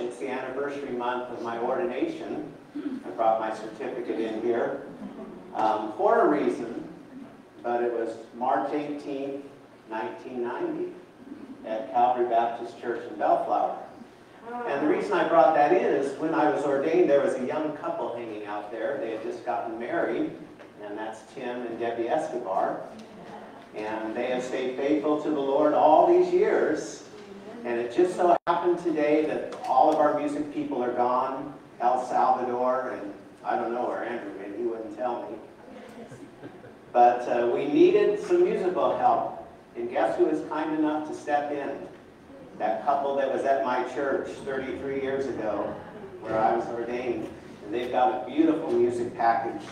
it's the anniversary month of my ordination. I brought my certificate in here um, for a reason, but it was March 18th, 1990 at Calvary Baptist Church in Bellflower. And the reason I brought that in is when I was ordained, there was a young couple hanging out there. They had just gotten married, and that's Tim and Debbie Escobar. And they have stayed faithful to the Lord all these years. And it just so happened today that all of our music people are gone. El Salvador, and I don't know where Andrew went, he wouldn't tell me. But uh, we needed some musical help. And guess who was kind enough to step in? That couple that was at my church 33 years ago, where I was ordained. And they've got a beautiful music package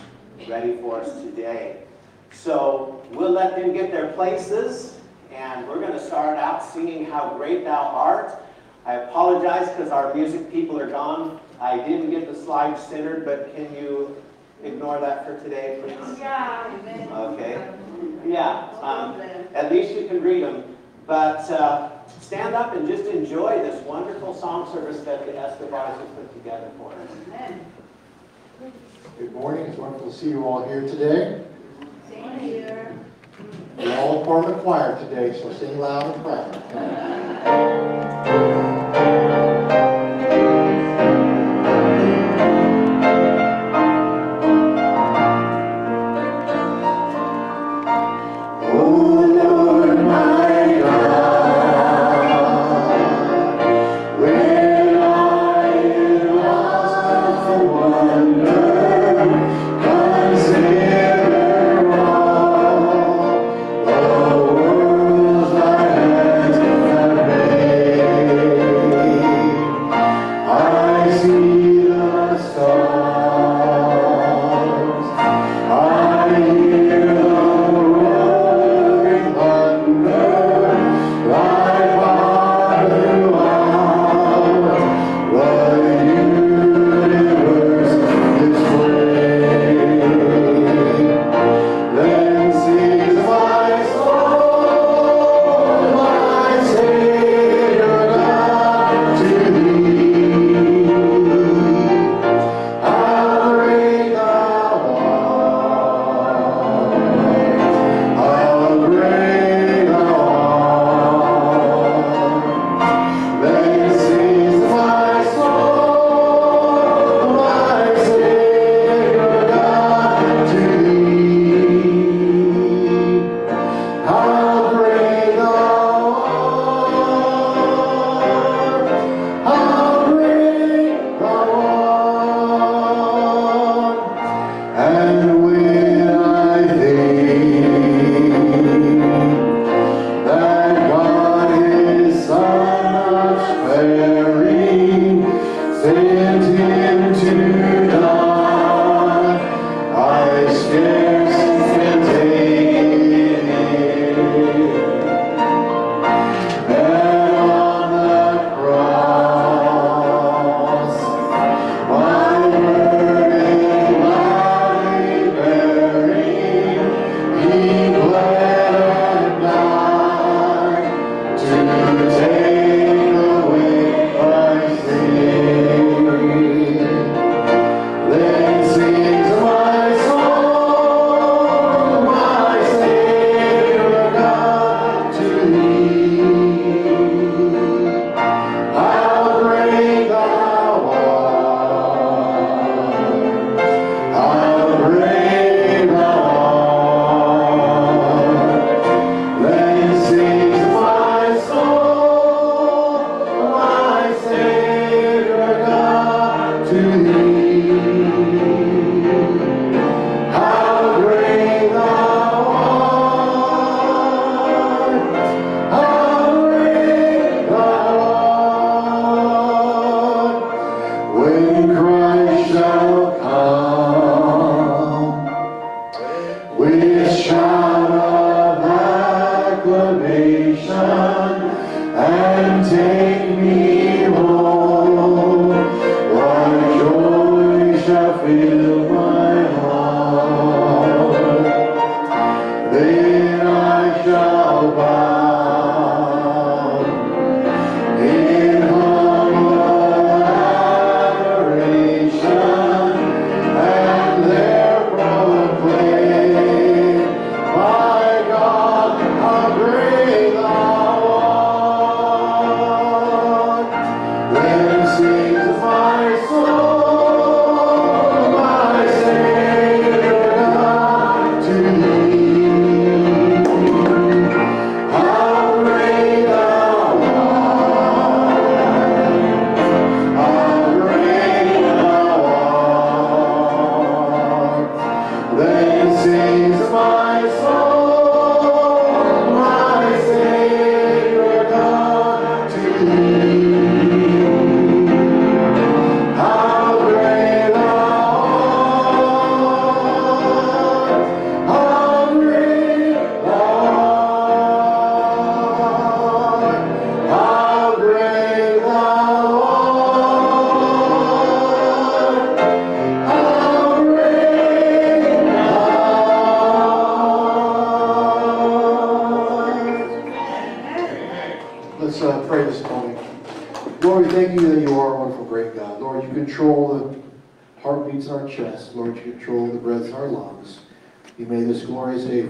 ready for us today. So we'll let them get their places, and we're going to start out singing How Great Thou Art. I apologize because our music people are gone. I didn't get the slides centered, but can you ignore that for today, please? Yeah. Okay. Yeah, um, at least you can read them. But uh, stand up and just enjoy this wonderful song service that the Escobars have put together for us. Amen. Good morning, it's wonderful to see you all here today. Same here. We're all part of the choir today, so sing loud and proud.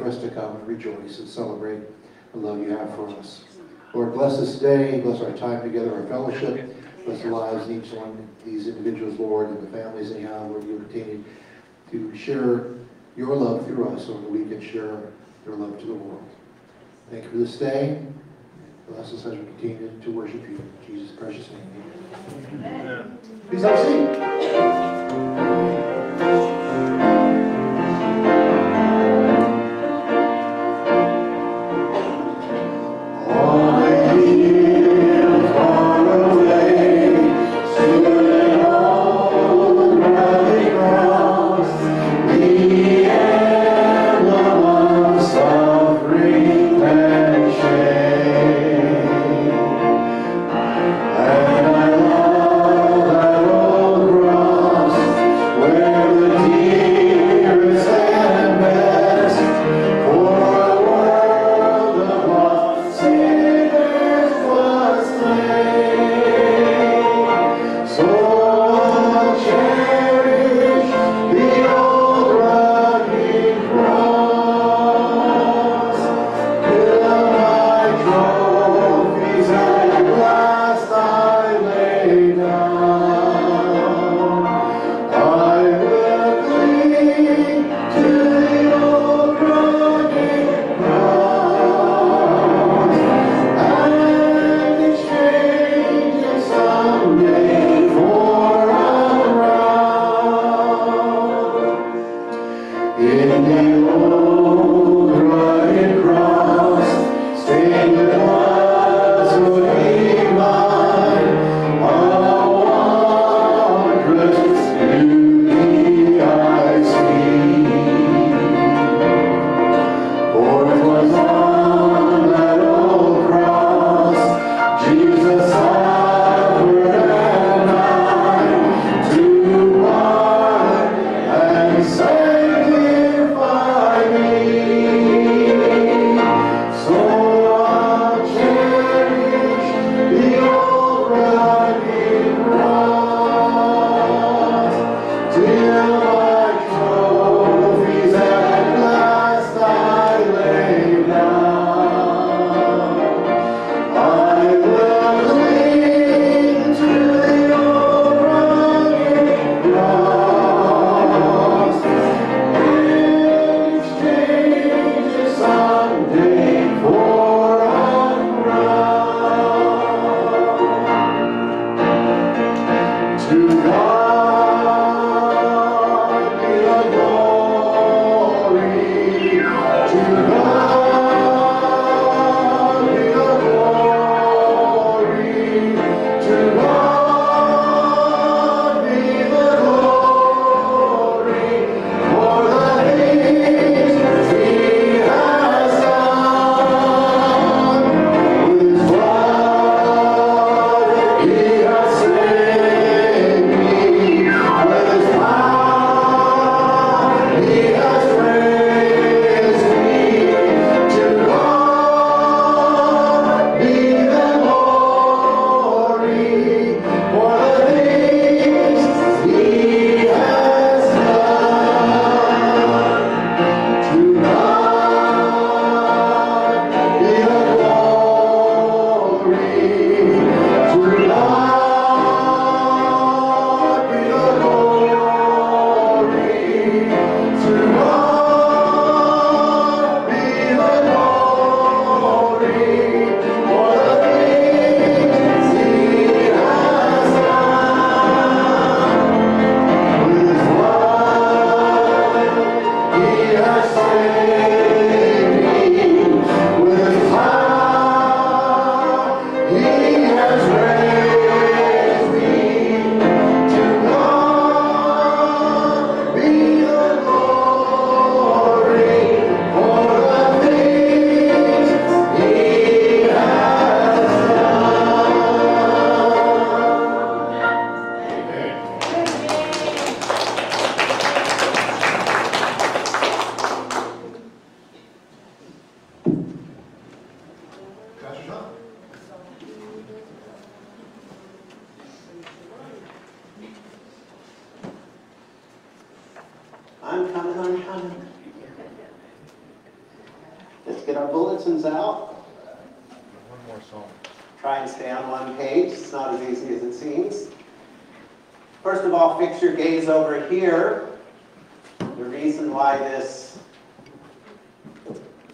For us to come and rejoice and celebrate the love you have for us. Lord, bless this day, bless our time together, our fellowship, bless the lives of each one, of these individuals, Lord, and the families anyhow, Lord, you continue to share your love through us so that we can share your love to the world. Thank you for this day. Bless us as we continue to worship you. In Jesus' precious name. Amen. Please have a seat. Here. The reason why this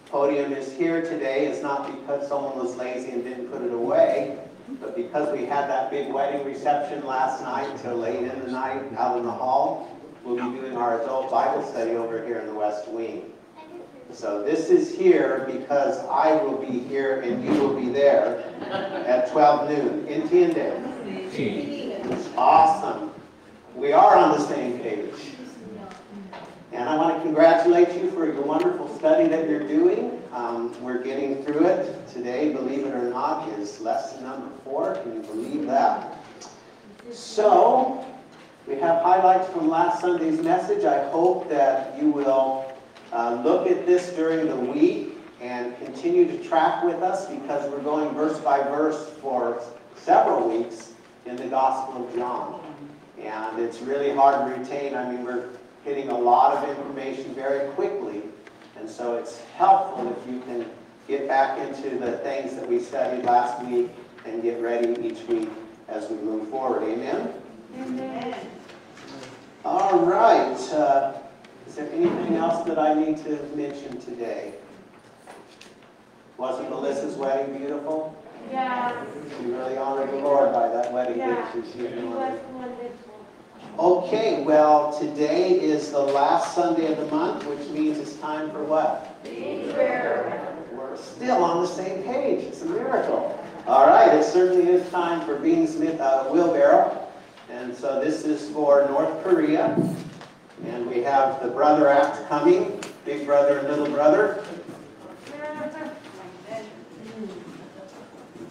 podium is here today is not because someone was lazy and didn't put it away, but because we had that big wedding reception last night till late in the night out in the hall. We'll be doing our adult Bible study over here in the West Wing. So this is here because I will be here and you will be there at 12 noon. Entiende? Awesome. We are on the same page. And I want to congratulate you for your wonderful study that you're doing. Um, we're getting through it. Today, believe it or not, is lesson number four. Can you believe that? So, we have highlights from last Sunday's message. I hope that you will uh, look at this during the week and continue to track with us because we're going verse by verse for several weeks in the Gospel of John. And it's really hard to retain. I mean, we're hitting a lot of information very quickly. And so it's helpful if you can get back into the things that we studied last week and get ready each week as we move forward. Amen? Amen. All right. Uh, is there anything else that I need to mention today? Wasn't Melissa's wedding beautiful? Yeah, She really honored the Lord by that wedding, Yeah. didn't she? She was wonderful. Okay, well, today is the last Sunday of the month, which means it's time for what? We're still on the same page. It's a miracle. All right, it certainly is time for Bean Smith uh, wheelbarrow. And so this is for North Korea. And we have the Brother Act coming, Big Brother and Little Brother.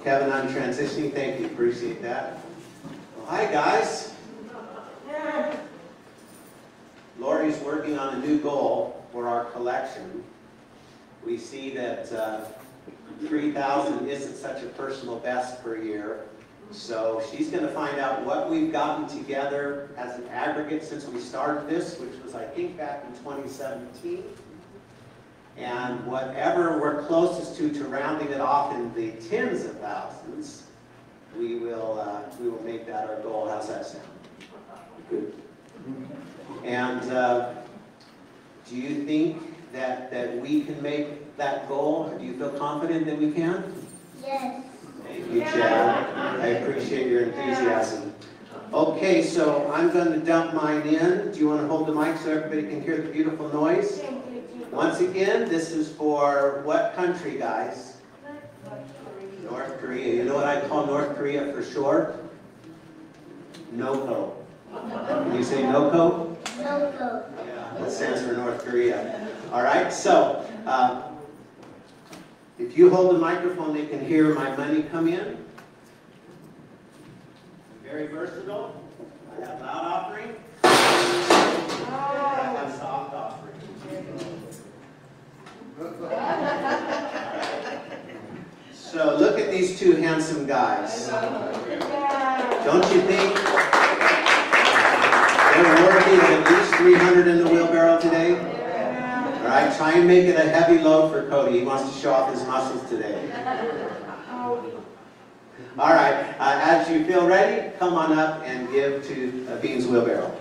Kevin, I'm transitioning. Thank you. Appreciate that. Well, hi, guys. Lori's working on a new goal for our collection. We see that uh, 3,000 isn't such a personal best per year. So she's going to find out what we've gotten together as an aggregate since we started this, which was, I think, back in 2017. And whatever we're closest to, to rounding it off in the tens of thousands, we will, uh, we will make that our goal. How's that sound? Good. And uh, do you think that, that we can make that goal? Do you feel confident that we can? Yes. Thank you, Chad. I appreciate your enthusiasm. Okay, so I'm going to dump mine in. Do you want to hold the mic so everybody can hear the beautiful noise? Thank you, Jesus. Once again, this is for what country, guys? North Korea. You know what I call North Korea for short? NOCO. Can you say NOCO? Loco. Yeah, that stands for North Korea. All right, so uh, if you hold the microphone, they can hear my money come in. Very versatile. I have loud offering. I have soft offering. So look at these two handsome guys. Don't you think worthy of at least 300 in the wheelbarrow today? All right, try and make it a heavy load for Cody. He wants to show off his muscles today. All right, uh, as you feel ready, come on up and give to uh, Bean's wheelbarrow.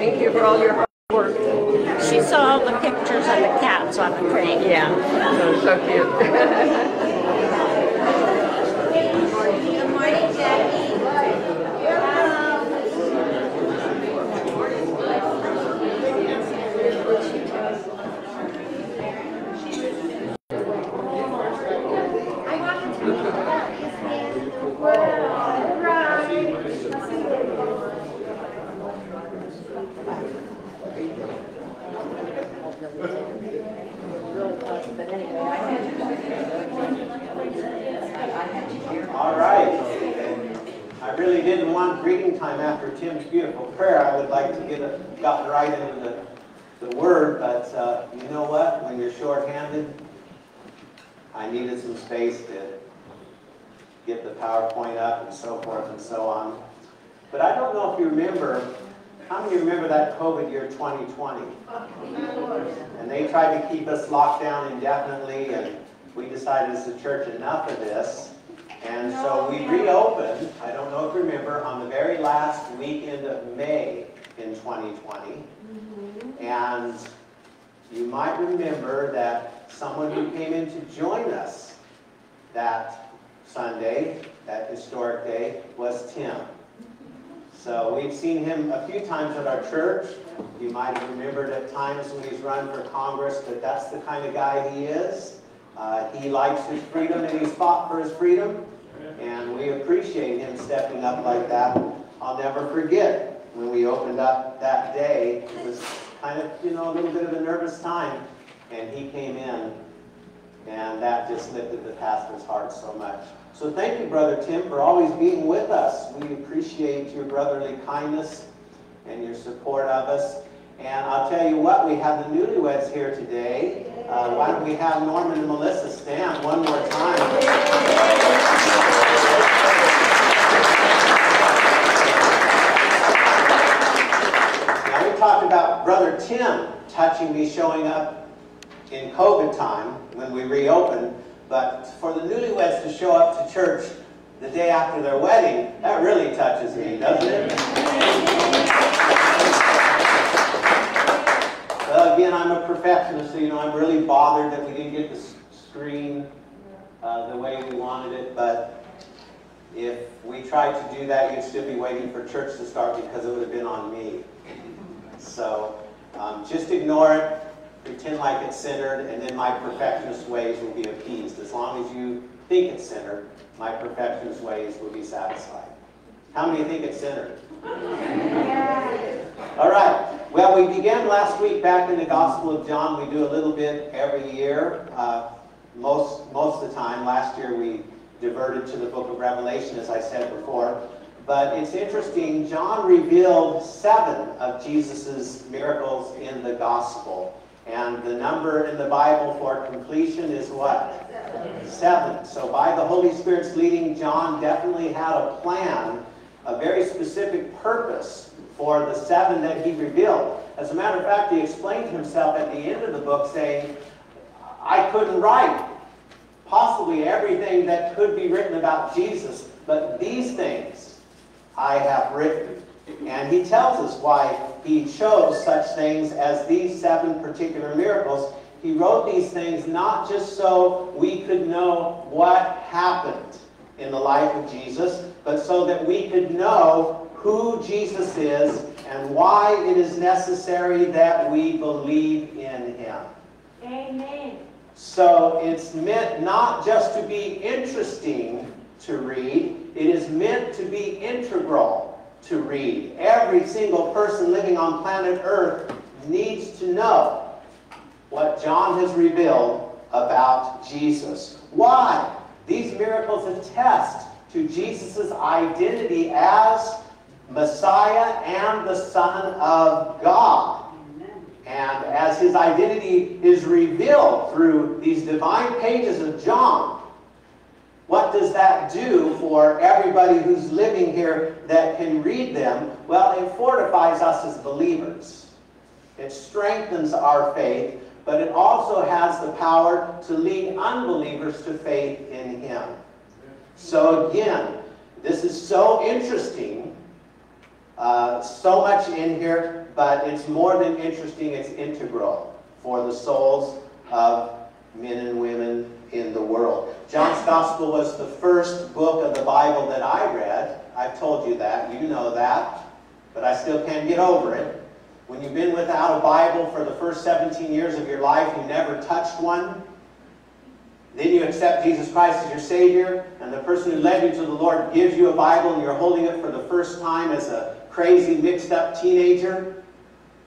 Thank you for all your hard work. She saw all the pictures of the cats on the crate. Yeah, so, so cute. Good morning, Jackie. All right. I really didn't want greeting time after Tim's beautiful prayer. I would like to get it, got right into the, the word, but uh, you know what? When you're shorthanded, I needed some space to get the PowerPoint up and so forth and so on. But I don't know if you remember, how many remember that COVID year 2020? And they tried to keep us locked down indefinitely, and we decided as a church, enough of this. And so we reopened, I don't know if you remember, on the very last weekend of May in 2020. Mm-hmm. And you might remember that someone who came in to join us that Sunday, that historic day, was Tim. So we've seen him a few times at our church. You might have remembered at times when he's run for Congress that that's the kind of guy he is. Uh, he likes his freedom and he's fought for his freedom. And we appreciate him stepping up like that. I'll never forget when we opened up that day. It was kind of, you know, a little bit of a nervous time. And he came in and that just lifted the pastor's heart so much. So thank you, Brother Tim, for always being with us. We appreciate your brotherly kindness and your support of us. And I'll tell you what, we have the newlyweds here today. Uh, why don't we have Norman and Melissa stand one more time? About Tim touching me showing up in COVID time when we reopened, but for the newlyweds to show up to church the day after their wedding, that really touches me, doesn't it? Well, again, I'm a perfectionist, so you know, I'm really bothered that we didn't get the screen uh, the way we wanted it, but if we tried to do that, you'd still be waiting for church to start because it would have been on me. So um, just ignore it, pretend like it's centered, and then my perfectionist ways will be appeased. As long as you think it's centered, my perfectionist ways will be satisfied. How many think it's centered? All right. Well, we began last week back in the Gospel of John. We do a little bit every year. Uh, most most of the time. Last year we diverted to the Book of Revelation, as I said before. But it's interesting. John revealed seven of Jesus's miracles in the Gospel, and the number in the Bible for completion is what? Seven. So by the Holy Spirit's leading, John definitely had a plan, a very specific purpose for the seven that he revealed. As a matter of fact, he explained himself at the end of the book saying, I couldn't write possibly everything that could be written about Jesus, but these things I have written. And he tells us why he chose such things as these seven particular miracles. He wrote these things not just so we could know what happened in the life of Jesus, but so that we could know who Jesus is and why it is necessary that we believe in him. Amen. So it's meant not just to be interesting to read, it is meant to be integral to read. Every single person living on planet Earth needs to know what John has revealed about Jesus. Why? These miracles attest to Jesus' identity as Messiah and the Son of God. And as his identity is revealed through these divine pages of John, what does that do for everybody who's living here that can read them? Well, it fortifies us as believers. It strengthens our faith, but it also has the power to lead unbelievers to faith in him. So again, this is so interesting. Uh, so much in here, but it's more than interesting, it's integral for the souls of men and women in the world. John's Gospel was the first book of the Bible that I read. I've told you that, you know that, but I still can't get over it. When you've been without a Bible for the first 17 years of your life, you never touched one, then you accept Jesus Christ as your Savior, and the person who led you to the Lord gives you a Bible, and you're holding it for the first time as a crazy, mixed up teenager.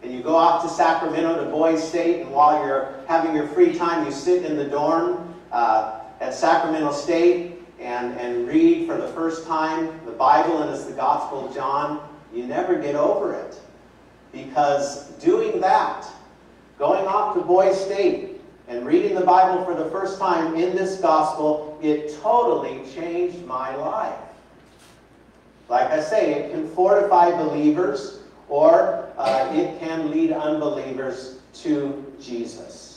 And you go off to Sacramento to Boys State, and while you're having your free time, you sit in the dorm uh, at Sacramento State and, and read for the first time the Bible, and it's the Gospel of John. You never get over it. Because doing that, going off to Boys State, and reading the Bible for the first time in this gospel, it totally changed my life. Like I say, it can fortify believers or uh, it can lead unbelievers to Jesus.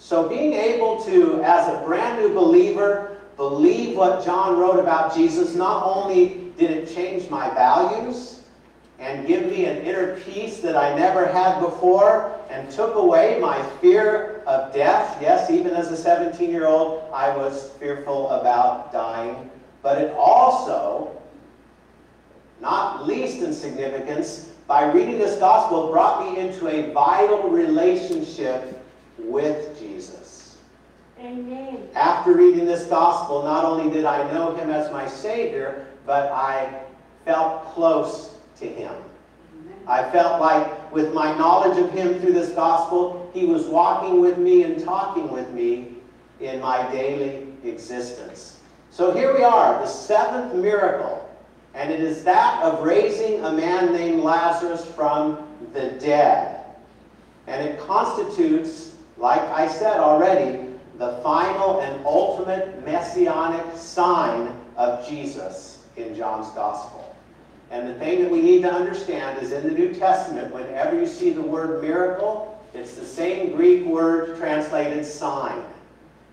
So being able to, as a brand new believer, believe what John wrote about Jesus, not only did it change my values, and give me an inner peace that I never had before and took away my fear of death. Yes, even as a 17 year old, I was fearful about dying. But it also, not least in significance, by reading this gospel, brought me into a vital relationship with Jesus. Amen. After reading this gospel, not only did I know him as my Savior, but I felt close to him. I felt like with my knowledge of him through this gospel, he was walking with me and talking with me in my daily existence. So here we are, the seventh miracle, and it is that of raising a man named Lazarus from the dead. And it constitutes, like I said already, the final and ultimate messianic sign of Jesus in John's gospel. And the thing that we need to understand is in the New Testament, whenever you see the word miracle, it's the same Greek word translated sign.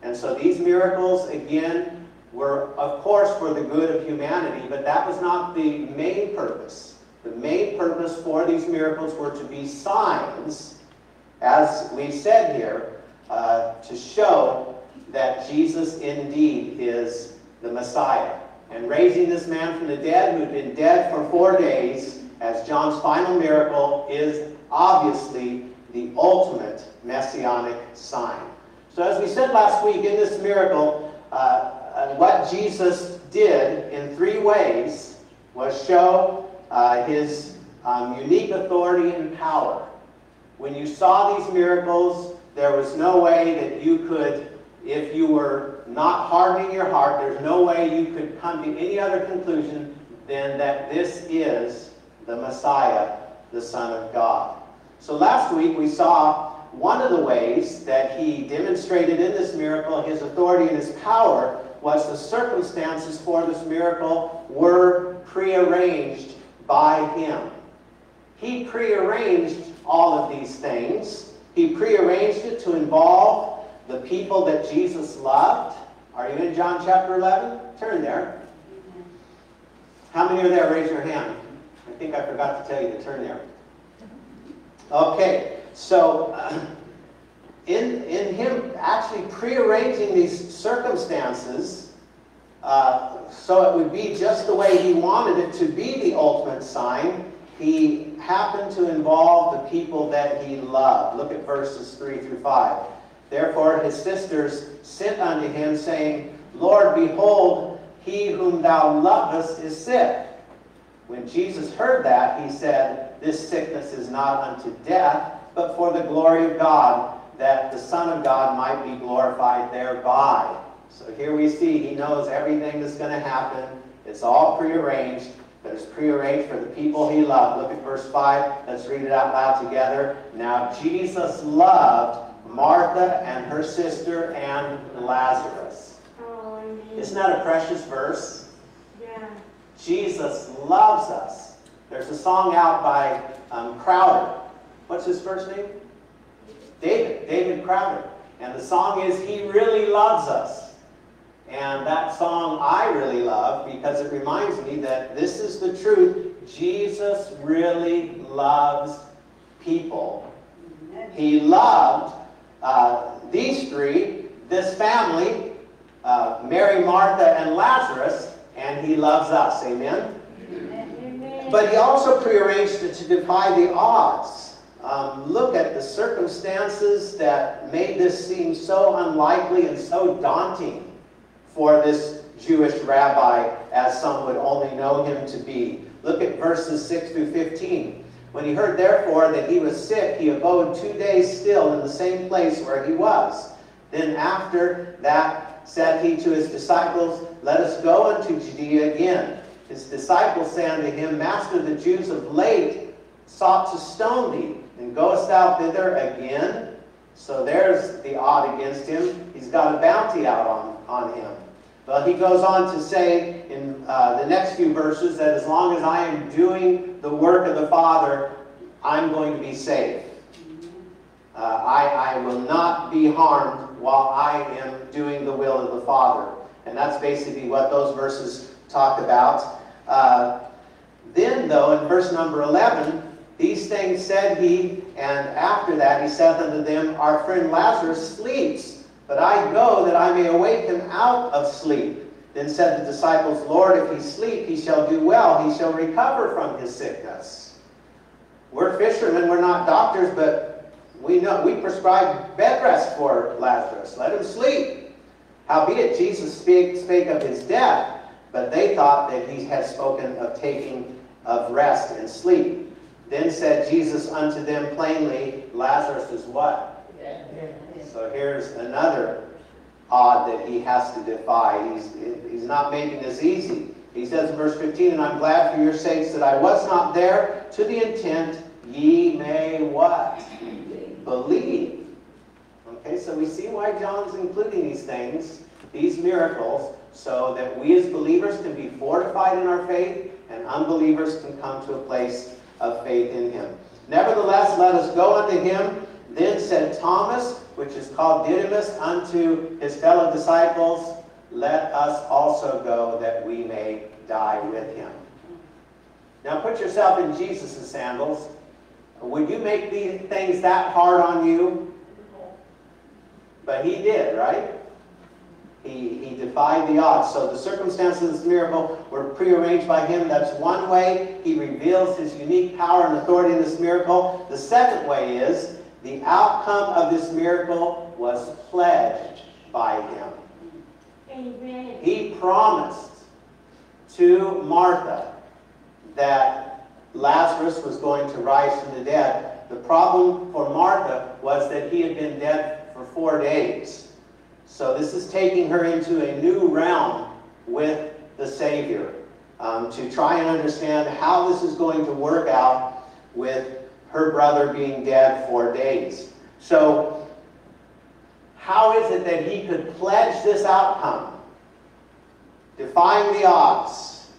And so these miracles, again, were, of course, for the good of humanity, but that was not the main purpose. The main purpose for these miracles were to be signs, as we've said here, uh, to show that Jesus indeed is the Messiah. And raising this man from the dead, who had been dead for four days, as John's final miracle, is obviously the ultimate messianic sign. So, as we said last week, in this miracle, uh, uh, what Jesus did in three ways was show uh, his um, unique authority and power. When you saw these miracles, there was no way that you could, if you were not hardening your heart, there's no way you could come to any other conclusion than that this is the Messiah, the Son of God. So last week we saw one of the ways that he demonstrated in this miracle his authority and his power was the circumstances for this miracle were prearranged by him. He prearranged all of these things. He prearranged it to involve the people that Jesus loved. Are you in John chapter 11? Turn there. How many are there? Raise your hand. I think I forgot to tell you to turn there. Okay, so uh, in, in him actually prearranging these circumstances uh, so it would be just the way he wanted it to be the ultimate sign, he happened to involve the people that he loved. Look at verses 3 through 5. Therefore his sisters sent unto him, saying, Lord, behold, he whom thou lovest is sick. When Jesus heard that, he said, This sickness is not unto death, but for the glory of God, that the Son of God might be glorified thereby. So here we see he knows everything that's going to happen. It's all prearranged, but it's prearranged for the people he loved. Look at verse 5. Let's read it out loud together. Now Jesus loved Martha and her sister and Lazarus. Oh. Isn't that a precious verse? Yeah. Jesus loves us. There's a song out by um, Crowder. What's his first name? David. David Crowder. And the song is He Really Loves Us. And that song I really love because it reminds me that this is the truth. Jesus really loves people. He loved uh, these three, this family, uh, Mary, Martha, and Lazarus, and he loves us. Amen? Amen. But he also prearranged it to defy the odds. Um, look at the circumstances that made this seem so unlikely and so daunting for this Jewish rabbi, as some would only know him to be. Look at verses 6 through 15. When he heard, therefore, that he was sick, he abode two days still in the same place where he was. Then after that said he to his disciples, Let us go unto Judea again. His disciples said unto him, Master, the Jews of late sought to stone thee, and goest thou thither again? So there's the odd against him. He's got a bounty out on, on him. Well, he goes on to say in uh, the next few verses that as long as I am doing the work of the Father, I'm going to be safe. Uh, I, I will not be harmed while I am doing the will of the Father. And that's basically what those verses talk about. Uh, then, though, in verse number 11, these things said he, and after that he saith unto them, Our friend Lazarus sleeps, but I go that I may awake him out of sleep. Then said the disciples, Lord, if he sleep, he shall do well, he shall recover from his sickness. We're fishermen, we're not doctors, but we know we prescribe bed rest for Lazarus. Let him sleep. Howbeit Jesus spake, spake of his death, but they thought that he had spoken of taking of rest and sleep. Then said Jesus unto them plainly, Lazarus is what? So here's another odd that he has to defy. He's, he's not making this easy. He says in verse 15, And I'm glad for your sakes that I was not there, to the intent ye may what? Believe. Okay, so we see why John's including these things. these miracles so that we as believers can be fortified in our faith and unbelievers can come to a place of faith in him. Nevertheless, let us go unto him. Then said Thomas, which is called Didymus, unto his fellow disciples, Let us also go that we may die with him. Now put yourself in Jesus' sandals. Would you make these things that hard on you? But he did, right? He, he defied the odds. So the circumstances of this miracle were prearranged by him. That's one way he reveals his unique power and authority in this miracle. The second way is the outcome of this miracle was pledged by him. Amen. He promised to Martha that Lazarus was going to rise from the dead. The problem for Martha was that he had been dead for four days. So this is taking her into a new realm with the Savior um, to try and understand how this is going to work out with her brother being dead four days. So how is it that he could pledge this outcome? Defying the odds.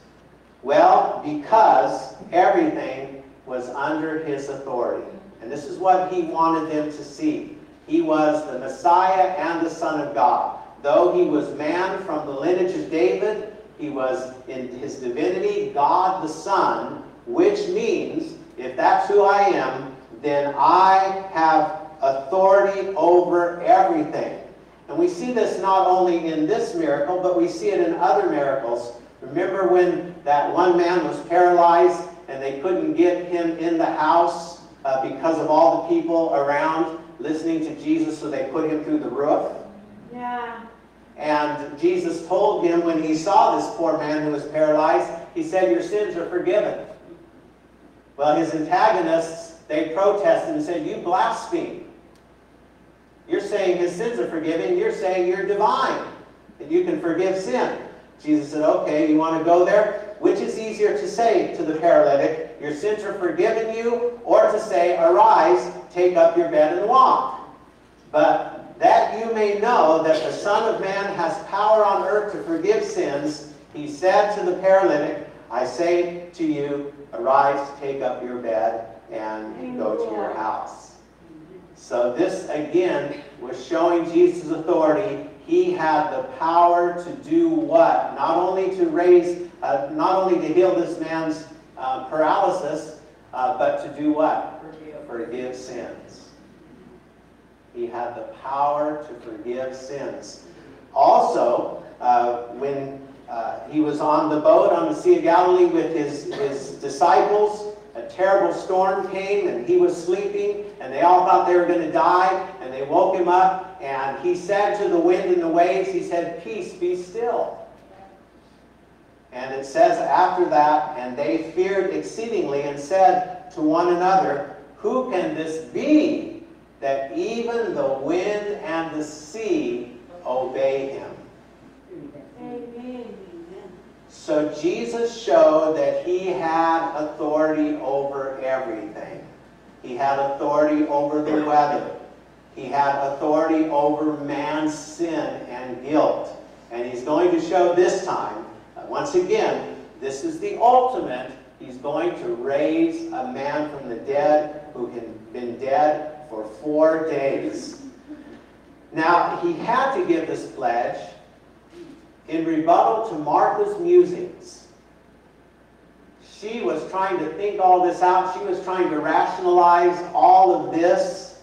Well, because everything was under his authority. And this is what he wanted them to see. He was the Messiah and the Son of God. Though he was man from the lineage of David, he was in his divinity God the Son, which means, if that's who I am, then I have authority over everything. And we see this not only in this miracle, but we see it in other miracles. Remember when that one man was paralyzed and they couldn't get him in the house uh, because of all the people around listening to Jesus, so they put him through the roof? Yeah. And Jesus told him when he saw this poor man who was paralyzed, he said, Your sins are forgiven. Well, his antagonists, they protested and said, You blaspheme. You're saying his sins are forgiven. You're saying you're divine, that you can forgive sin. Jesus said, Okay, you want to go there? Which is easier to say to the paralytic, Your sins are forgiven you, or to say, Arise, take up your bed and walk? But that you may know that the Son of Man has power on earth to forgive sins, he said to the paralytic, I say to you, arise, take up your bed, and go to your house. So this, again, was showing Jesus' authority. He had the power to do what? Not only to raise, uh, not only to heal this man's uh, paralysis, uh, but to do what? Forgive sins. He had the power to forgive sins. Also, uh, when uh, he was on the boat on the Sea of Galilee with his, his disciples, a terrible storm came and he was sleeping and they all thought they were going to die and they woke him up and he said to the wind and the waves, he said, peace, be still. And it says after that, and they feared exceedingly and said to one another, who can this be that even the wind and the sea obey him? Amen. So Jesus showed that he had authority over everything. He had authority over the weather. He had authority over man's sin and guilt. And he's going to show this time, uh, once again, this is the ultimate. He's going to raise a man from the dead who had been dead for four days. Now, he had to give this pledge in rebuttal to Martha's musings. She was trying to think all this out. She was trying to rationalize all of this.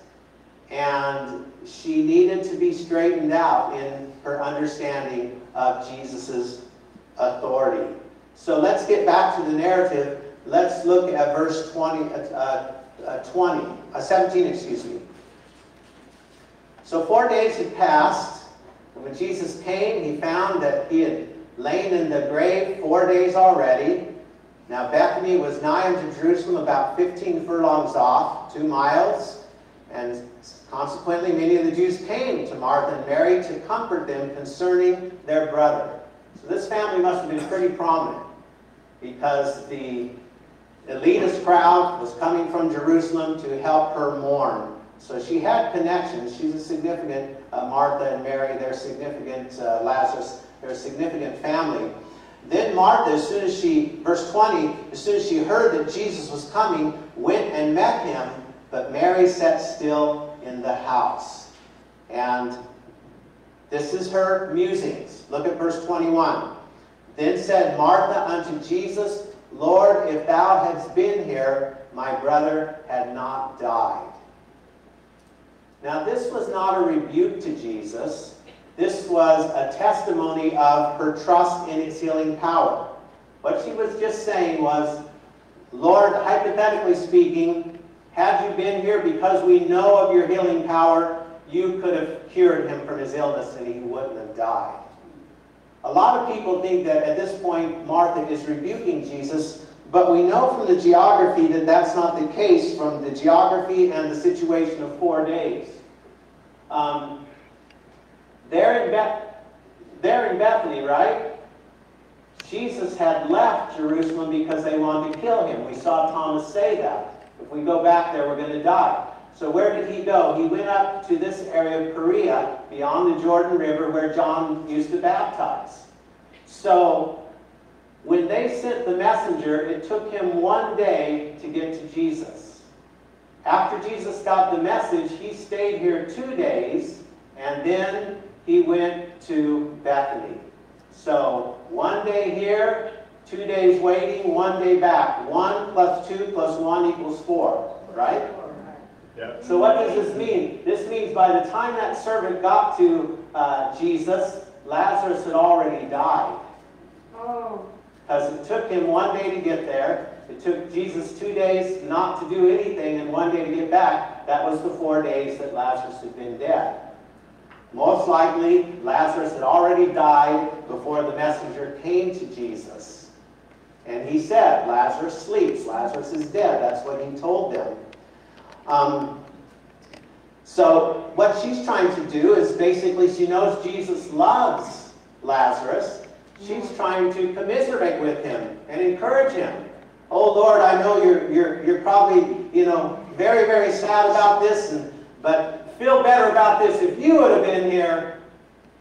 And she needed to be straightened out in her understanding of Jesus' authority. So let's get back to the narrative. Let's look at verse 20, uh, uh, 20 uh, 17, excuse me. So four days had passed. When Jesus came, he found that he had lain in the grave four days already. Now Bethany was nigh unto Jerusalem, about 15 furlongs off, two miles. And consequently, many of the Jews came to Martha and Mary to comfort them concerning their brother. So this family must have been pretty prominent because the elitist crowd was coming from Jerusalem to help her mourn So she had connections. She's a significant, uh, Martha and Mary, they're significant, uh, Lazarus, they're a significant family. Then Martha, as soon as she, verse 20, as soon as she heard that Jesus was coming, went and met him, but Mary sat still in the house. And this is her musings. Look at verse 21. Then said Martha unto Jesus, Lord, if thou hadst been here, my brother had not died. Now, this was not a rebuke to Jesus. This was a testimony of her trust in his healing power. What she was just saying was, Lord, hypothetically speaking, had you been here because we know of your healing power, you could have cured him from his illness and he wouldn't have died. A lot of people think that at this point Martha is rebuking Jesus, but we know from the geography that that's not the case from the geography and the situation of four days. Um, they're, in Beth- they're in Bethany, right? Jesus had left Jerusalem because they wanted to kill him. We saw Thomas say that. If we go back there, we're going to die. So where did he go? He went up to this area of Perea, beyond the Jordan River, where John used to baptize. So when they sent the messenger, it took him one day to get to Jesus. After Jesus got the message, he stayed here two days, and then he went to Bethany. So one day here, two days waiting, one day back. One plus two plus one equals four, right? Yeah. So what does this mean? This means by the time that servant got to uh, Jesus, Lazarus had already died. Oh, Because it took him one day to get there. It took Jesus two days not to do anything and one day to get back. That was the four days that Lazarus had been dead. Most likely, Lazarus had already died before the messenger came to Jesus. And he said, Lazarus sleeps. Lazarus is dead. That's what he told them. Um, so what she's trying to do is basically she knows Jesus loves Lazarus. She's trying to commiserate with him and encourage him. Oh Lord, I know you're you're you're probably you know very very sad about this, and, but feel better about this. If you would have been here,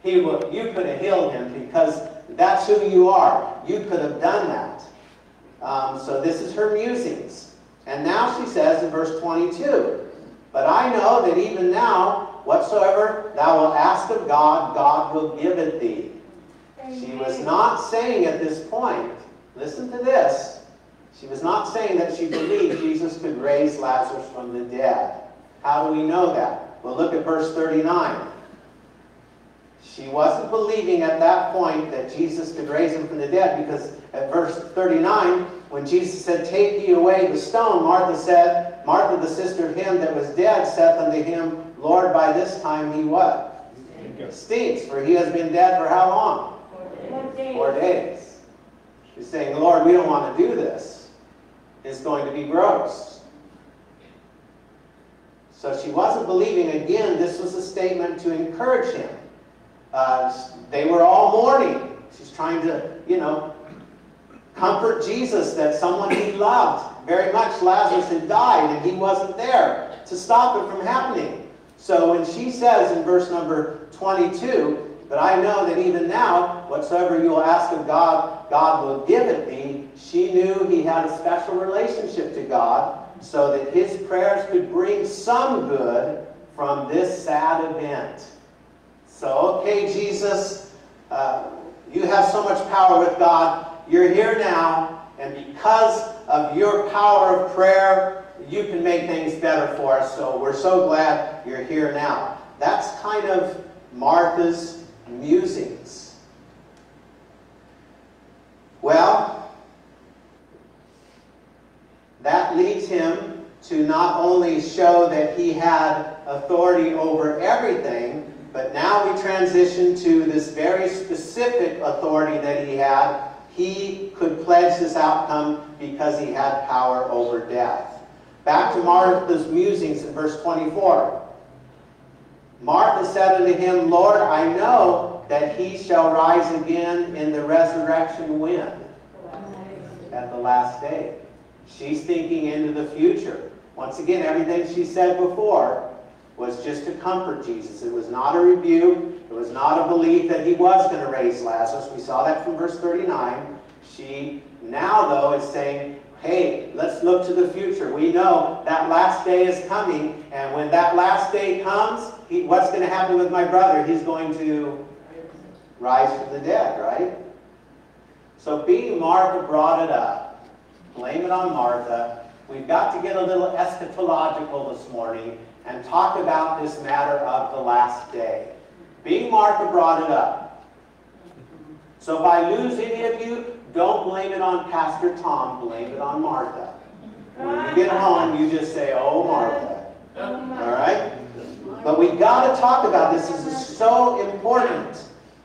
he would you could have healed him because that's who you are. You could have done that. Um, so this is her musings. And now she says in verse 22, But I know that even now, whatsoever thou wilt ask of God, God will give it thee. She was not saying at this point, listen to this, she was not saying that she believed Jesus could raise Lazarus from the dead. How do we know that? Well, look at verse 39. She wasn't believing at that point that Jesus could raise him from the dead because at verse 39, when Jesus said, Take ye away the stone, Martha said, Martha, the sister of him that was dead, saith unto him, Lord, by this time he what? Stinks, for he has been dead for how long? what day? Four days. She's saying, Lord, we don't want to do this. It's going to be gross. So she wasn't believing. Again, this was a statement to encourage him. Uh, they were all mourning. She's trying to, you know, comfort Jesus that someone he loved very much, Lazarus, had died and he wasn't there to stop it from happening. So when she says in verse number 22, but I know that even now, whatsoever you will ask of God, God will give it me. She knew he had a special relationship to God so that his prayers could bring some good from this sad event. So, okay, Jesus, uh, you have so much power with God. You're here now, and because of your power of prayer, you can make things better for us. So we're so glad you're here now. That's kind of Martha's musings. Well, that leads him to not only show that he had authority over everything, but now we transition to this very specific authority that he had. He could pledge this outcome because he had power over death. Back to Martha's musings in verse 24. Martha said unto him, Lord, I know that he shall rise again in the resurrection when? At the last day. She's thinking into the future. Once again, everything she said before, was just to comfort Jesus. It was not a rebuke. It was not a belief that he was going to raise Lazarus. We saw that from verse 39. She now, though, is saying, hey, let's look to the future. We know that last day is coming, and when that last day comes, he, what's going to happen with my brother? He's going to rise from the dead, right? So being Martha brought it up, blame it on Martha. We've got to get a little eschatological this morning and talk about this matter of the last day. Being Martha brought it up. So if I lose any of you, don't blame it on Pastor Tom, blame it on Martha. When you get home, you just say, oh, Martha. Oh, All right? But we got to talk about this. This is so important.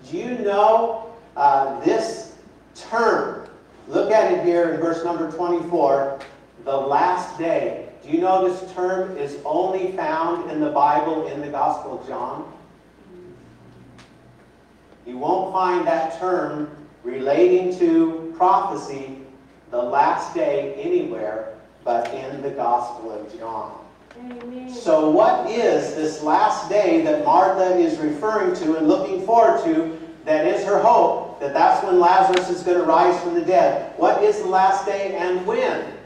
Do you know uh, this term? Look at it here in verse number 24, the last day. Do you know this term is only found in the Bible in the Gospel of John? You won't find that term relating to prophecy, the last day, anywhere but in the Gospel of John. So, what is this last day that Martha is referring to and looking forward to? That is her hope, that that's when Lazarus is going to rise from the dead. What is the last day and when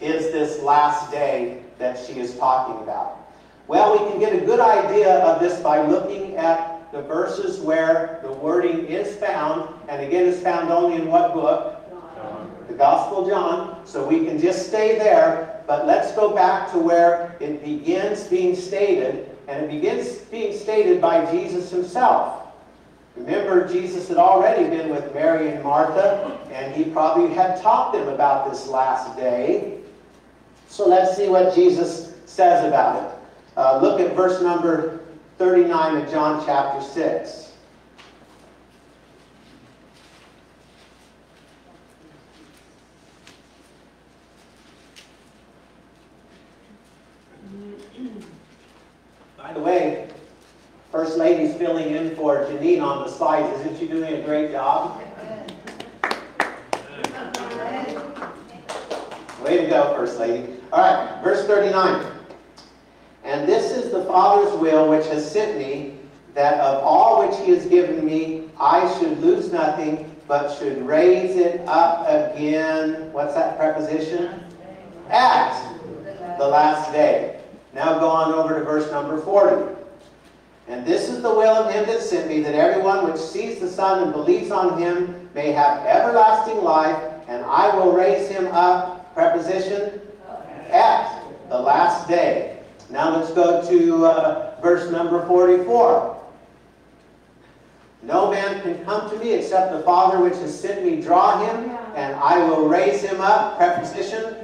is this last day that she is talking about? Well, we can get a good idea of this by looking at the verses where the wording is found, and again, it's found only in what book? Gospel John, so we can just stay there, but let's go back to where it begins being stated, and it begins being stated by Jesus himself. Remember, Jesus had already been with Mary and Martha, and he probably had taught them about this last day. So let's see what Jesus says about it. Uh, look at verse number 39 of John chapter 6. By the way, First Lady's filling in for Janine on the slides. Isn't she doing a great job? Way to go, First Lady. All right, verse 39. And this is the Father's will which has sent me, that of all which he has given me, I should lose nothing, but should raise it up again. What's that preposition? At the last day. Now go on over to verse number 40. And this is the will of him that sent me, that everyone which sees the Son and believes on him may have everlasting life, and I will raise him up, preposition, at the last day. Now let's go to uh, verse number 44. No man can come to me except the Father which has sent me draw him, and I will raise him up, preposition,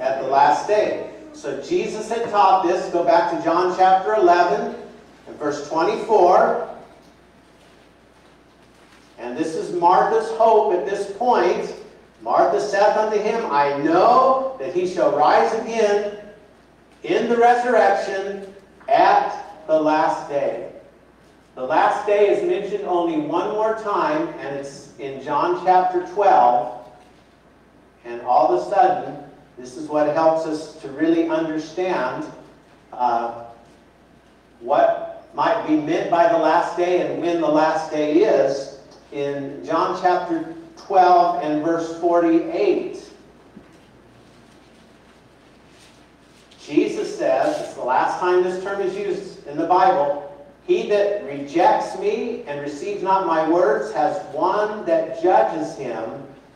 at the last day. So Jesus had taught this. Go back to John chapter 11 and verse 24. And this is Martha's hope at this point. Martha saith unto him, I know that he shall rise again in the resurrection at the last day. The last day is mentioned only one more time, and it's in John chapter 12. And all of a sudden, this is what helps us to really understand uh, what might be meant by the last day and when the last day is in John chapter 12 and verse 48. Jesus says, it's the last time this term is used in the Bible, he that rejects me and receives not my words has one that judges him.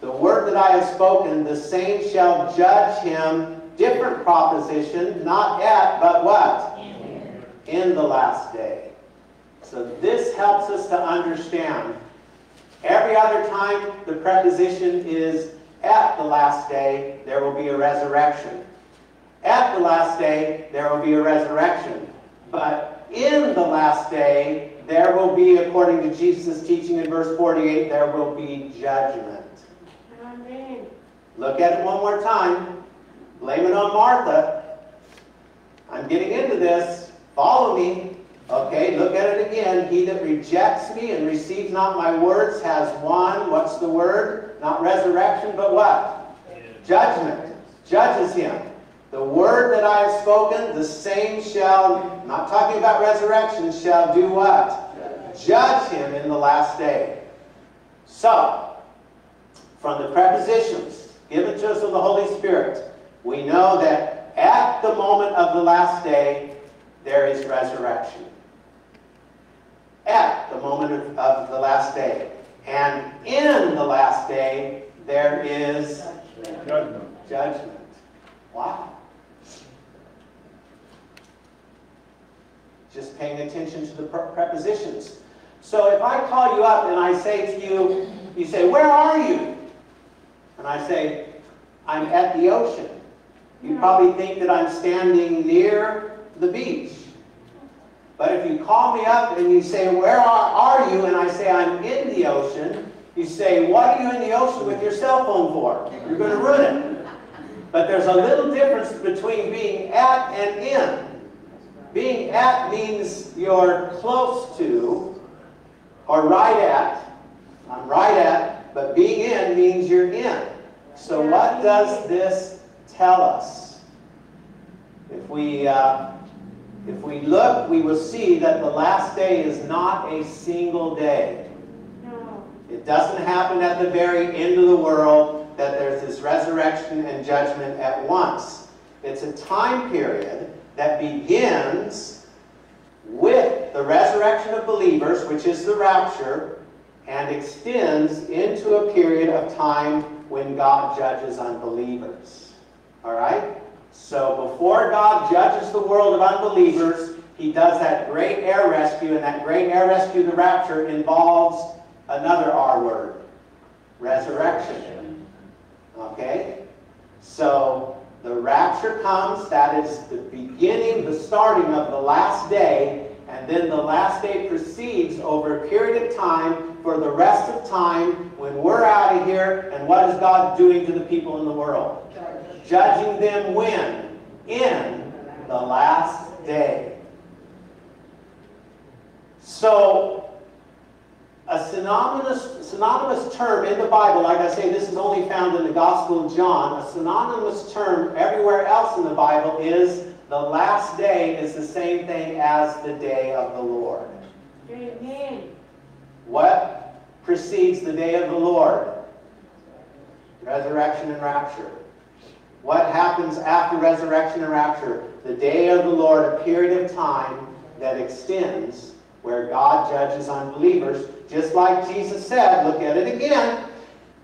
The word that I have spoken, the same shall judge him. Different proposition, not at, but what? In, the last day. So this helps us to understand. Every other time the preposition is at the last day, there will be a resurrection. At the last day, there will be a resurrection. But in the last day, there will be, according to Jesus' teaching in verse 48, there will be judgment. Amen. Look at it one more time. Blame it on Martha. I'm getting into this. Follow me. Okay, look at it again. He that rejects me and receives not my words has one. What's the word? Not resurrection, but what? Judgment. Judges him. The word that I have spoken, the same shall, not talking about resurrection, shall do what? Judge him in the last day. So, from the prepositions given to us of the Holy Spirit, we know that at the moment of the last day, there is resurrection. At the moment of, of the last day. And in the last day, there is Judgment. judgment. Wow. Just paying attention to the prepositions. So if I call you up and I say to you, you say, Where are you? And I say, I'm at the ocean. You probably think that I'm standing near the beach. But if you call me up and you say, Where are, are you? And I say, I'm in the ocean, you say, What are you in the ocean with your cell phone for? You're going to ruin it. But there's a little difference between being at and in. Being at means you're close to or right at. I'm right at, but being in means you're in. So what does this tell us? If we uh, if we look, we will see that the last day is not a single day. No. It doesn't happen at the very end of the world that there's this resurrection and judgment at once. It's a time period that begins with the resurrection of believers, which is the rapture, and extends into a period of time when God judges unbelievers. All right? So before God judges the world of unbelievers, he does that great air rescue, and that great air rescue, the rapture, involves another R word resurrection. Okay? So the rapture comes, that is the beginning, the starting of the last day, and then the last day proceeds over a period of time for the rest of time when we're out of here, and what is God doing to the people in the world? Judging them when? In the last day. So, a synonymous, synonymous term in the Bible, like I say, this is only found in the Gospel of John. A synonymous term everywhere else in the Bible is the last day is the same thing as the day of the Lord. Amen. What precedes the day of the Lord? Resurrection and rapture. What happens after resurrection and rapture? The day of the Lord, a period of time that extends where God judges unbelievers, just like Jesus said. Look at it again.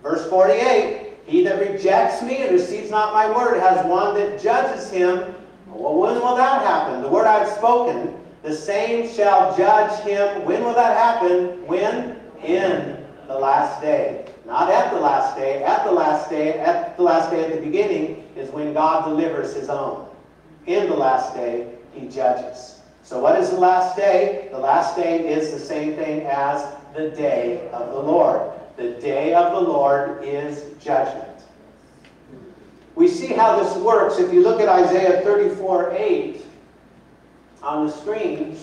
Verse 48 He that rejects me and receives not my word has one that judges him. Well, when will that happen? The word I've spoken, the same shall judge him. When will that happen? When? In the last day. Not at the last day. At the last day, at the last day at the beginning is when God delivers his own. In the last day, he judges. So what is the last day? The last day is the same thing as the day of the Lord. The day of the Lord is judgment. We see how this works if you look at Isaiah 34 8 on the screen.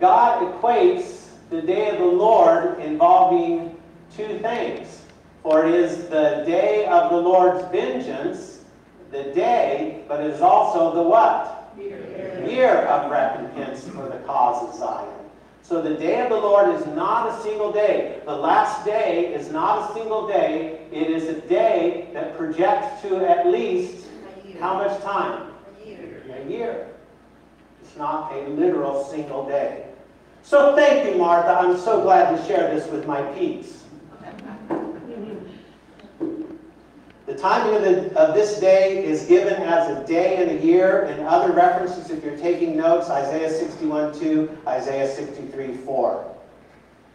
God equates the day of the Lord involving two things. For it is the day of the Lord's vengeance, the day, but it is also the what? Year of recompense for the cause of Zion. So the day of the Lord is not a single day. The last day is not a single day. It is a day that projects to at least how much time? A year. It's not a literal single day. So thank you, Martha. I'm so glad to share this with my peeps. The timing of, the, of this day is given as a day in a year. and other references, if you're taking notes, Isaiah 61 2, Isaiah 63 4.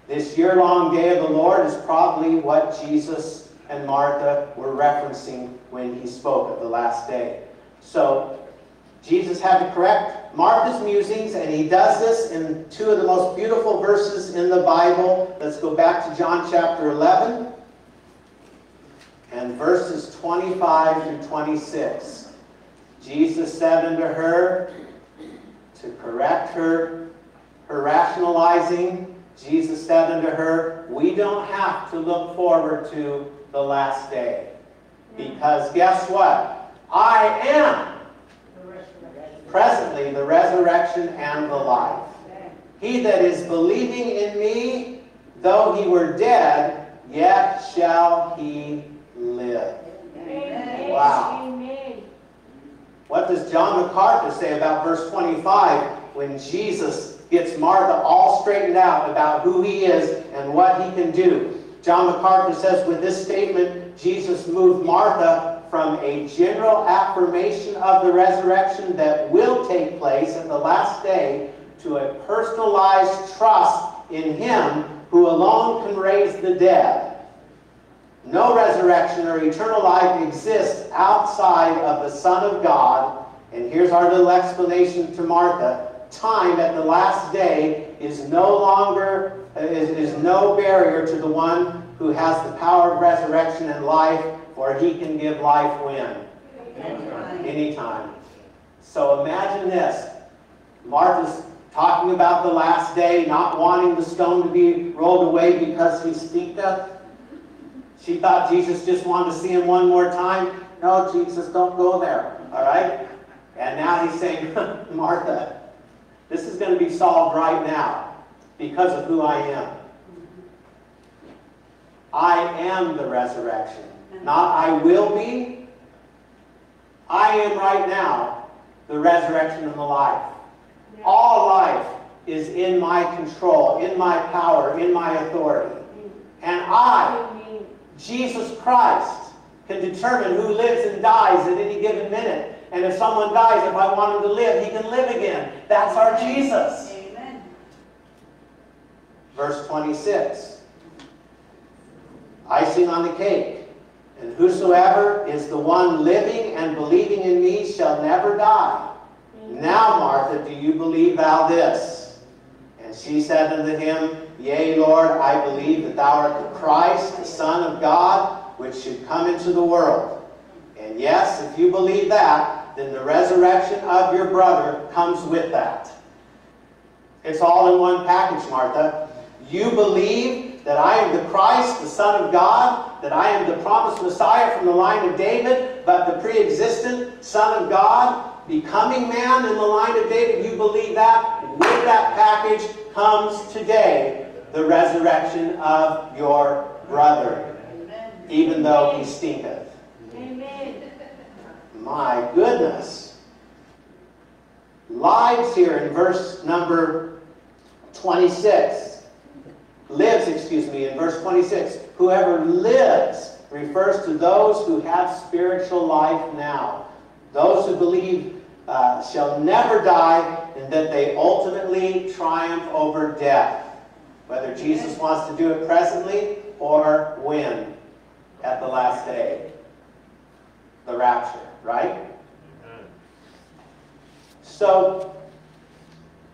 This year long day of the Lord is probably what Jesus and Martha were referencing when he spoke of the last day. So, Jesus had to correct Martha's musings, and he does this in two of the most beautiful verses in the Bible. Let's go back to John chapter 11 and verses 25 through 26. Jesus said unto her, to correct her, her rationalizing, Jesus said unto her, We don't have to look forward to the last day. Because guess what? I am presently the resurrection and the life. He that is believing in me, though he were dead, yet shall he live. Amen. Wow. Amen. What does John MacArthur say about verse 25 when Jesus gets Martha all straightened out about who he is and what he can do? John MacArthur says with this statement, Jesus moved Martha from a general affirmation of the resurrection that will take place at the last day to a personalized trust in him who alone can raise the dead. No resurrection or eternal life exists outside of the Son of God. And here's our little explanation to Martha. Time at the last day is no longer, is, is no barrier to the one who has the power of resurrection and life, for he can give life when? Anytime. So imagine this. Martha's talking about the last day, not wanting the stone to be rolled away because he stinketh. She thought Jesus just wanted to see him one more time. No, Jesus, don't go there. All right? And now he's saying, Martha, this is going to be solved right now because of who I am. I am the resurrection. Not I will be. I am right now the resurrection and the life. All life is in my control, in my power, in my authority. Mm. And I Jesus Christ can determine who lives and dies at any given minute. And if someone dies, if I want him to live, he can live again. That's our Jesus. Amen. Verse 26. Icing on the cake. And whosoever is the one living and believing in me shall never die. Now, Martha, do you believe thou this? And she said unto him, Yea, Lord, I believe that thou art the Christ, the Son of God, which should come into the world. And yes, if you believe that, then the resurrection of your brother comes with that. It's all in one package, Martha. You believe that I am the Christ, the Son of God, that I am the promised Messiah from the line of David, but the pre-existent Son of God, becoming man in the line of David. You believe that? With that package comes today the resurrection of your brother, even though he stinketh. Amen. My goodness. Lives here in verse number 26. Lives, excuse me, in verse 26. Whoever lives refers to those who have spiritual life now. Those who believe uh, shall never die and that they ultimately triumph over death. Whether Jesus wants to do it presently or when at the last day. The rapture, right? So,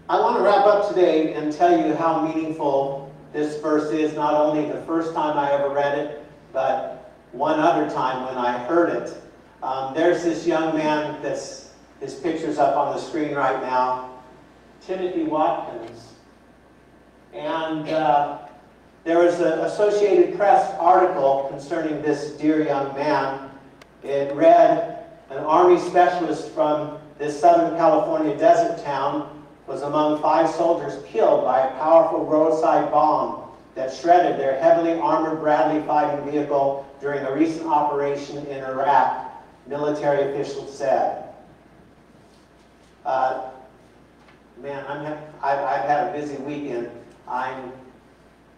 I want to wrap up today and tell you how meaningful this verse is, not only the first time I ever read it, but one other time when I heard it. Um, there's this young man that's, his picture's up on the screen right now, Timothy Watkins. And uh, there was an Associated Press article concerning this dear young man. It read, an Army specialist from this Southern California desert town was among five soldiers killed by a powerful roadside bomb that shredded their heavily armored Bradley fighting vehicle during a recent operation in Iraq, military officials said. Uh, man, I'm ha- I've, I've had a busy weekend. I'm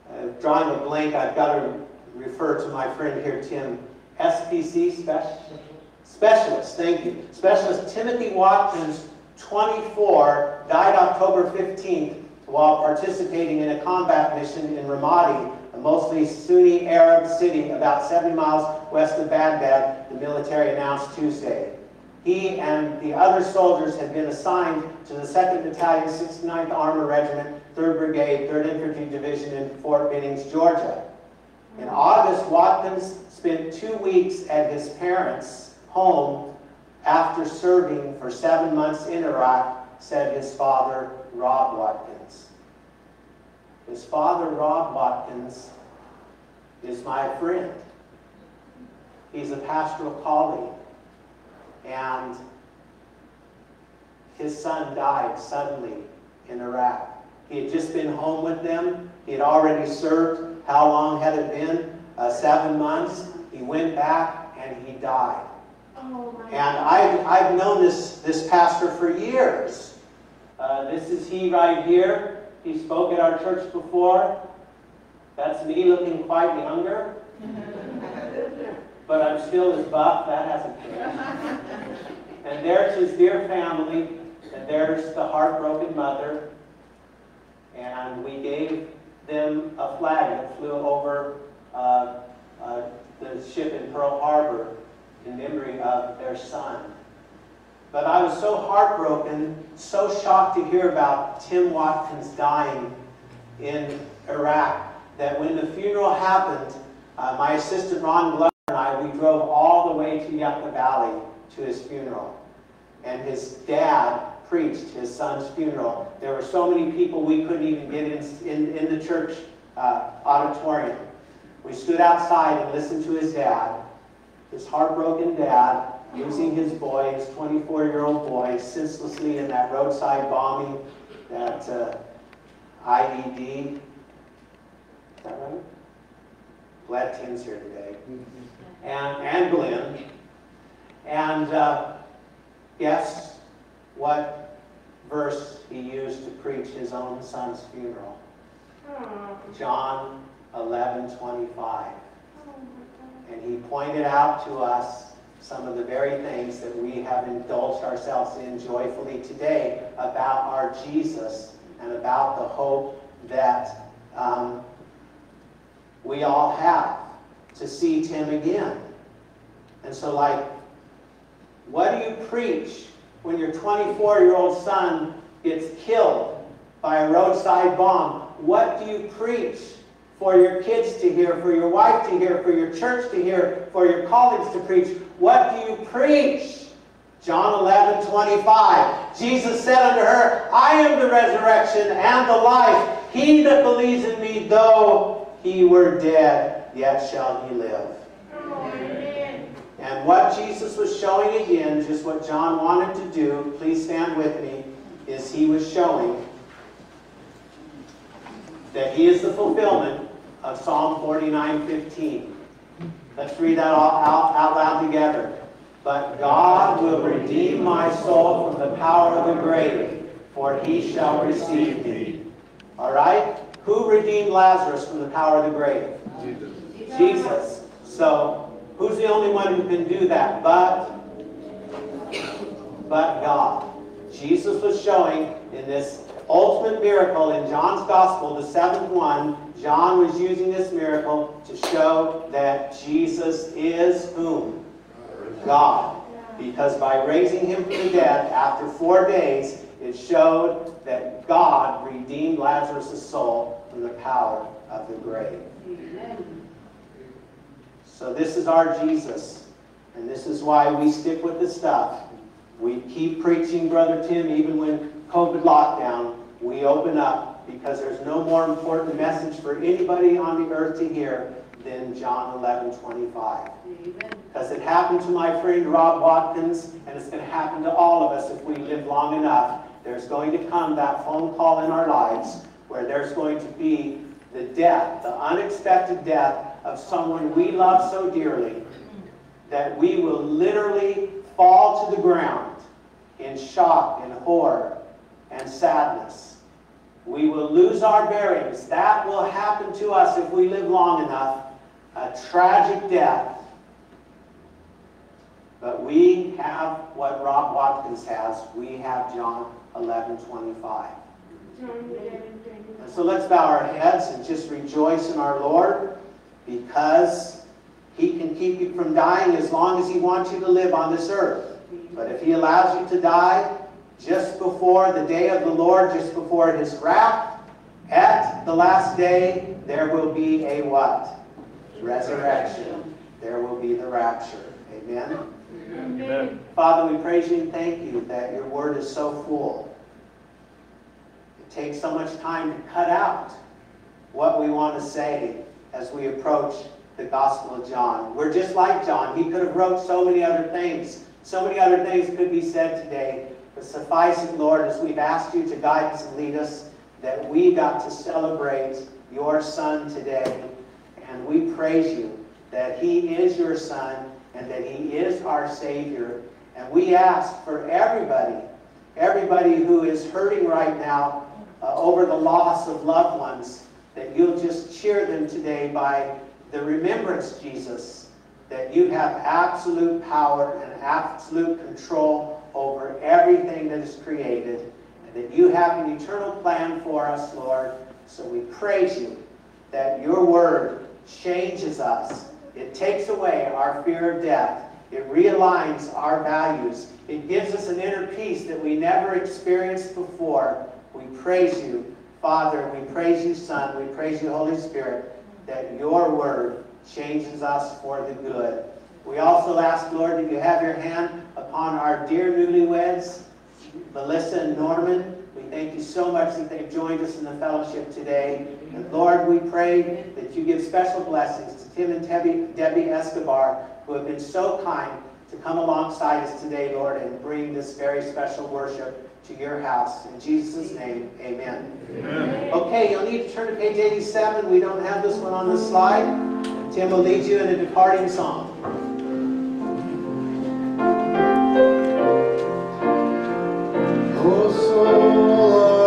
uh, drawing a blank. I've got to refer to my friend here, Tim, SPC specialist. Specialist, thank you. Specialist Timothy Watkins, 24, died October 15th while participating in a combat mission in Ramadi, a mostly Sunni Arab city about 70 miles west of Baghdad, the military announced Tuesday. He and the other soldiers had been assigned to the 2nd Battalion, 69th Armor Regiment, 3rd Brigade, 3rd Infantry Division in Fort Bennings, Georgia. In August, Watkins spent two weeks at his parents' home after serving for seven months in Iraq, said his father, Rob Watkins. His father, Rob Watkins, is my friend. He's a pastoral colleague. and his son died suddenly in Iraq. He had just been home with them. He had already served. How long had it been? Uh, seven months. He went back and he died. Oh. And I've, I've known this, this pastor for years. Uh, this is he right here. He spoke at our church before. That's me looking quite younger. But I'm still as buff. That hasn't changed. And there's his dear family. And there's the heartbroken mother. And we gave them a flag that flew over uh, uh, the ship in Pearl Harbor in memory of their son. But I was so heartbroken, so shocked to hear about Tim Watkins dying in Iraq that when the funeral happened, uh, my assistant Ron Glover and I, we drove all the way to Yucca Valley to his funeral. And his dad preached his son's funeral. There were so many people we couldn't even get in, in, in the church uh, auditorium. We stood outside and listened to his dad, his heartbroken dad, using his boy, his 24-year-old boy, senselessly in that roadside bombing, that uh, IED. Is that right? Glad Tim's here today. And, and Glenn. And uh, guess what verse he used to preach his own son's funeral? Oh, John 11, 25. And he pointed out to us some of the very things that we have indulged ourselves in joyfully today about our Jesus and about the hope that um, we all have to see Tim again. And so, like, what do you preach when your 24 year old son gets killed by a roadside bomb? What do you preach for your kids to hear, for your wife to hear, for your church to hear, for your colleagues to preach? What do you preach? John 11, 25. Jesus said unto her, I am the resurrection and the life. He that believes in me, though he were dead, yet shall he live. Amen. And what Jesus was showing again, just what John wanted to do, please stand with me, is he was showing that he is the fulfillment of Psalm 49:15. Let's read that all out, out loud together. But God will redeem my soul from the power of the grave, for he shall receive me. All right? Who redeemed Lazarus from the power of the grave? Jesus. So, who's the only one who can do that? But, but God. Jesus was showing in this ultimate miracle in John's Gospel, the seventh one, John was using this miracle to show that Jesus is whom? God. Because by raising him from the dead after four days, it showed that God redeemed Lazarus' soul from the power of the grave. So this is our Jesus. And this is why we stick with the stuff. We keep preaching, Brother Tim, even when COVID lockdown, we open up because there's no more important message for anybody on the earth to hear than John 11, 25. Because it happened to my friend Rob Watkins, and it's going to happen to all of us if we live long enough. There's going to come that phone call in our lives where there's going to be the death, the unexpected death of someone we love so dearly that we will literally fall to the ground in shock and horror and sadness. We will lose our bearings. That will happen to us if we live long enough. A tragic death. But we have what Rob Watkins has. We have John 11 25. John 11, 25. And so let's bow our heads and just rejoice in our Lord because He can keep you from dying as long as He wants you to live on this earth. But if He allows you to die just before the day of the Lord, just before His wrath, at the last day, there will be a what? Resurrection. There will be the rapture. Amen. Amen. Father, we praise you and thank you that your word is so full. It takes so much time to cut out what we want to say as we approach the Gospel of John. We're just like John. He could have wrote so many other things, So many other things could be said today, but suffice it, Lord, as we've asked you to guide us and lead us, that we got to celebrate your Son today. And we praise you that he is your Son and that he is our Savior. And we ask for everybody, everybody who is hurting right now uh, over the loss of loved ones, that you'll just cheer them today by the remembrance, Jesus, that you have absolute power and absolute control over everything that is created, and that you have an eternal plan for us, Lord. So we praise you that your word changes us. It takes away our fear of death. It realigns our values. It gives us an inner peace that we never experienced before. We praise you, Father. We praise you, Son. We praise you, Holy Spirit, that your word changes us for the good. We also ask, Lord, that you have your hand upon our dear newlyweds, Melissa and Norman. We thank you so much that they've joined us in the fellowship today. And Lord, we pray that you give special blessings to Tim and Debbie, Debbie Escobar, who have been so kind to come alongside us today, Lord, and bring this very special worship to your house. In Jesus' name, amen. Amen. Okay, you'll need to turn to page 87. We don't have this one on the slide. Tim will lead you in a departing song. Oh, soul,